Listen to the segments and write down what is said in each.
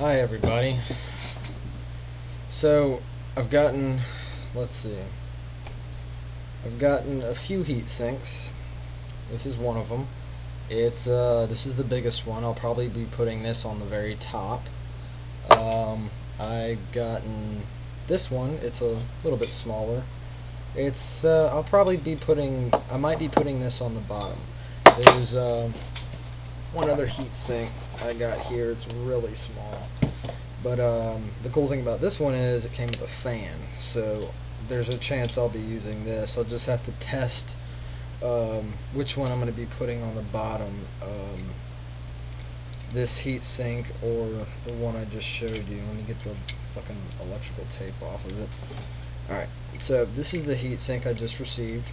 Hi everybody. So I've gotten, let's see, I've gotten a few heat sinks. This is one of them. It's uh, this is the biggest one. I'll probably be putting this on the very top. Um, I've gotten this one. It's a little bit smaller. It's uh, I'll probably be putting I might be putting this on the bottom. There's uh, one other heat sink I got here. It's really small. But um, the cool thing about this one is it came with a fan. So there's a chance I'll be using this. I'll just have to test um, which one I'm going to be putting on the bottom. Um, this heat sink or the one I just showed you. Let me get the fucking electrical tape off of it. Alright, so this is the heat sink I just received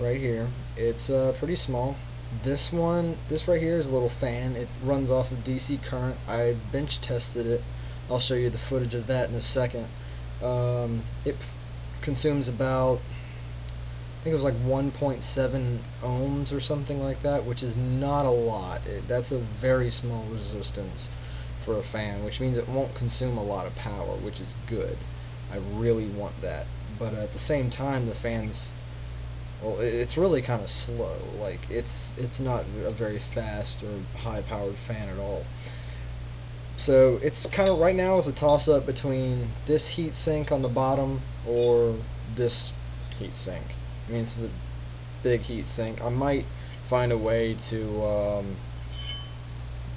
right here. It's uh, pretty small. This one, this right here is a little fan. It runs off of DC current. I bench tested it. I'll show you the footage of that in a second. Um, it consumes about, I think it was like 1.7 ohms or something like that, which is not a lot. It, that's a very small resistance for a fan, which means it won't consume a lot of power, which is good. I really want that. But at the same time, the fan's well, it's really kind of slow. Like it's it's not a very fast or high-powered fan at all. So it's kind of right now it's a toss-up between this heat sink on the bottom or this heat sink. I mean, it's a big heat sink. I might find a way to um,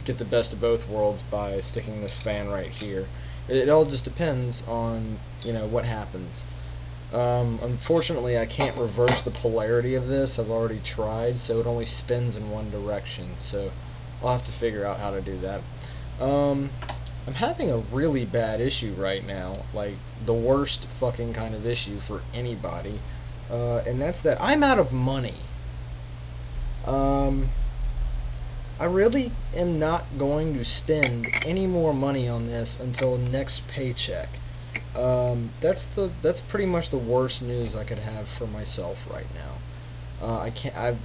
get the best of both worlds by sticking this fan right here. It, it all just depends on you know what happens. Um, unfortunately, I can't reverse the polarity of this. I've already tried, so it only spins in one direction. So I'll have to figure out how to do that. Um, I'm having a really bad issue right now, like the worst fucking kind of issue for anybody, uh, and that's that I'm out of money. Um, I really am not going to spend any more money on this until next paycheck. Um, that's the that's pretty much the worst news I could have for myself right now. Uh, I can't. I've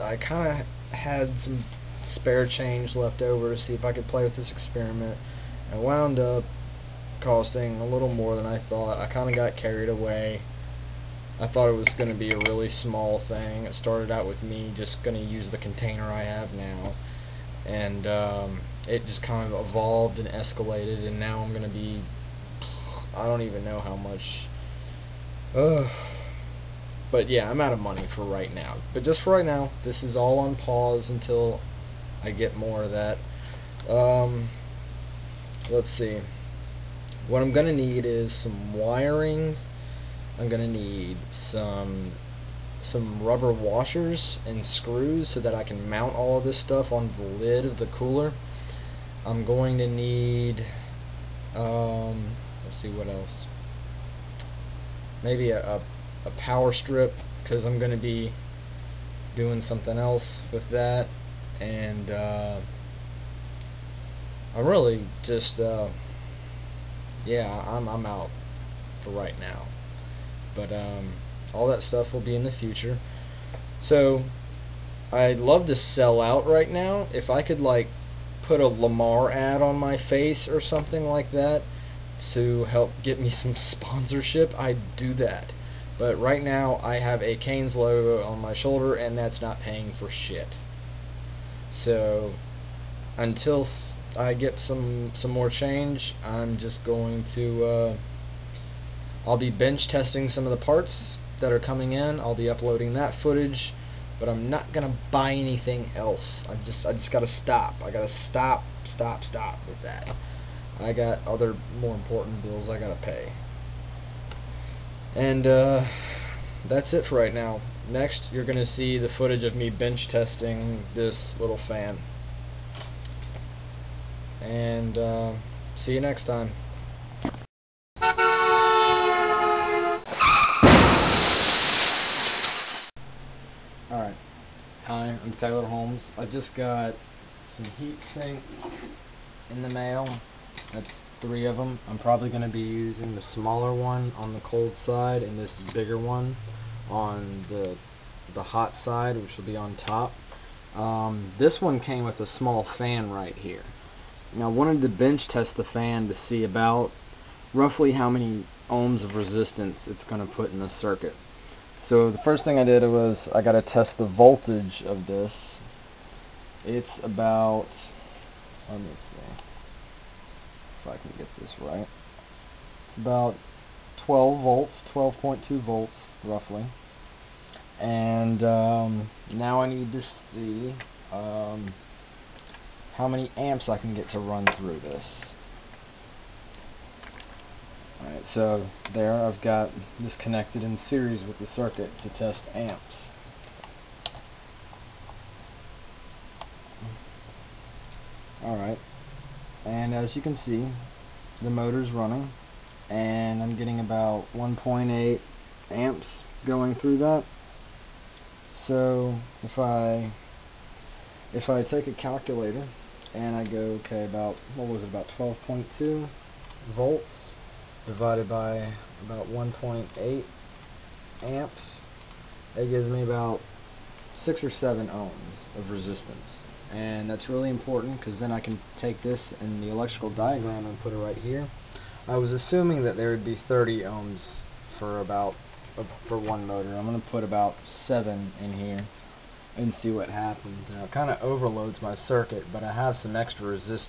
I kind of had some spare change left over to see if I could play with this experiment. I wound up costing a little more than I thought. I kind of got carried away. I thought it was going to be a really small thing. It started out with me just going to use the container I have now, and um, it just kind of evolved and escalated, and now I'm going to be I don't even know how much. Ugh. But yeah, I'm out of money for right now. But just for right now, this is all on pause until I get more of that. Um, let's see. What I'm gonna need is some wiring. I'm gonna need some some rubber washers and screws so that I can mount all of this stuff on the lid of the cooler. I'm going to need um, let's see what else. Maybe a, a, a power strip because I'm going to be doing something else with that. And uh, I'm really just uh, yeah I'm I'm out for right now. But um, all that stuff will be in the future. So I'd love to sell out right now. If I could like put a Lamar ad on my face or something like that to help get me some sponsorship, I'd do that. But right now, I have a Canes logo on my shoulder, and that's not paying for shit. So, until I get some some more change, I'm just going to. Uh, I'll be bench testing some of the parts that are coming in. I'll be uploading that footage, but I'm not gonna buy anything else. I just I just gotta stop. I gotta stop, stop, stop with that. I got other more important bills I gotta pay. And uh, that's it for right now. Next, you're gonna see the footage of me bench testing this little fan. And uh, see you next time. Alright. Hi, I'm Taylor Holmes. I just got some heat sink in the mail. That's three of them. I'm probably going to be using the smaller one on the cold side and this bigger one on the the hot side, which will be on top. Um, this one came with a small fan right here. Now I wanted to bench test the fan to see about roughly how many ohms of resistance it's going to put in the circuit. So the first thing I did was I got to test the voltage of this. It's about, let me see if I can get this right, about 12 volts, 12.2 volts roughly. And um, now I need to see um, how many amps I can get to run through this. Alright, so there I've got this connected in series with the circuit to test amps. Alright, and as you can see, the motor's running, and I'm getting about 1.8 amps going through that. So if I if I take a calculator and I go okay about what was it about 12.2 volts divided by about 1.8 amps, it gives me about 6 or 7 ohms of resistance. And that's really important because then I can take this and the electrical diagram and put it right here. I was assuming that there would be 30 ohms for about uh, for one motor. I'm going to put about 7 in here and see what happens. Now it kind of overloads my circuit, but I have some extra resist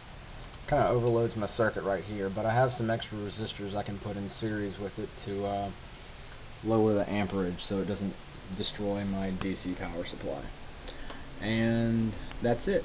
kind of overloads my circuit right here, but I have some extra resistors I can put in series with it to uh, lower the amperage so it doesn't destroy my DC power supply. And that's it.